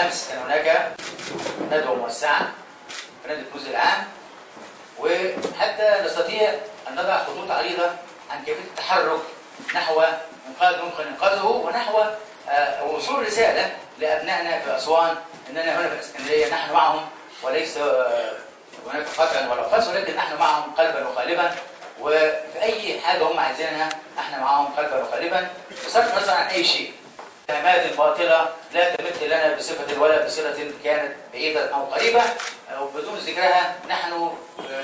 هناك ندوة موسعة في نادي الكنوز العام وحتى نستطيع أن نضع خطوط عريضة عن كيفية التحرك نحو إنقاذ ممكن إنقاذه ونحو آه، وصول رسالة لأبنائنا في أسوان أننا هنا في الإسكندرية نحن معهم وليس آه، هناك قطع ولا فصل ولكن نحن معهم قلبا وقالبا وفي أي حاجة هم عايزينها إحنا معهم قلبا وقالبا. بصرف النظر عن أي شيء. اتهامات باطلة لا تمت لنا بصفة ولا بصلة كانت بعيدة أو قريبة أو بدون ذكرها نحن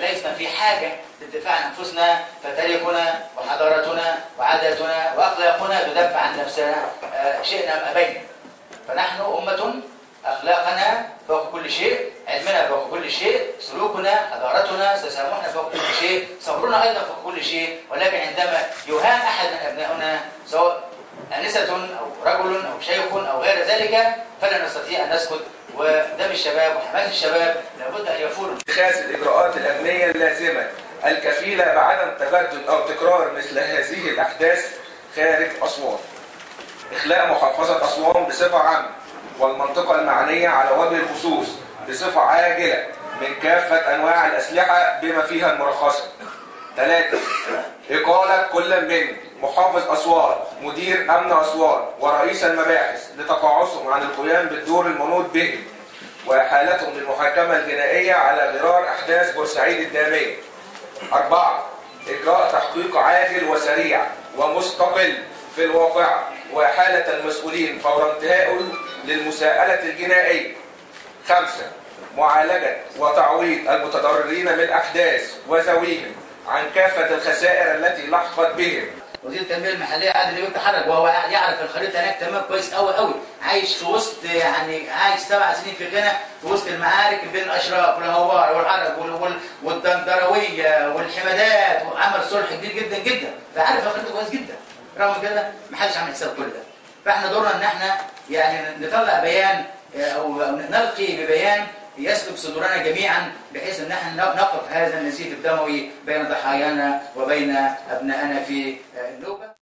ليسنا في حاجة للدفاع عن أنفسنا فتاريخنا وحضارتنا وعاداتنا وأخلاقنا تدافع عن نفسنا آه، شئنا أم أبينا. فنحن أمة أخلاقنا فوق كل شيء علمنا فوق كل شيء سلوكنا حضارتنا تسامحنا فوق كل شيء صبرنا أيضا فوق كل شيء ولكن عندما يهان أحد من أبنائنا سواء أنسة أو رجل أو شيخ أو غير ذلك فلا نستطيع أن نسكت ودم الشباب وحماس الشباب لابد أن يفور اتخاذ الإجراءات الأمنية اللازمة الكفيلة بعدم تجدد أو تكرار مثل هذه الأحداث خارج أسوان. إخلاء محافظة أسوان بصفة عامة والمنطقة المعنية على وجه الخصوص بصفة عاجلة من كافة أنواع الأسلحة بما فيها المرخصة. ثلاثة إقالة كل من محافظ أسوان مدير أمن أسوان ورئيس المباحث لتقاعسهم عن القيام بالدور المنوط بهم وإحالتهم للمحاكمة الجنائية على غرار أحداث بورسعيد الدامية. أربعة إجراء تحقيق عاجل وسريع ومستقل في الواقع وإحالة المسؤولين فور انتهائه للمساءلة الجنائية. خمسة معالجة وتعويض المتضررين من الأحداث وذويهم عن كافة الخسائر التي لحقت بهم وزير التنمية المحلية عادل امام تحرك وهو يعرف الخريطة هناك تمام كويس قوي قوي عايش في وسط يعني عايش سبع سنين في غنى في وسط المعارك بين الاشراف والهوار والعرب وال- وال- والدندروية والحمادات وعمل صلح كبير جدا جدا. فعارف الخريطة كويس جدا. رغم كده ما حدش عامل حساب كل ده. فإحنا دورنا إن إحنا يعني نطلع بيان أو نلقي ببيان يسلك صدورنا جميعا بحيث إن إحنا نقف هذا النزيف الدموي بين ضحايانا وبين أبنائنا في النوبه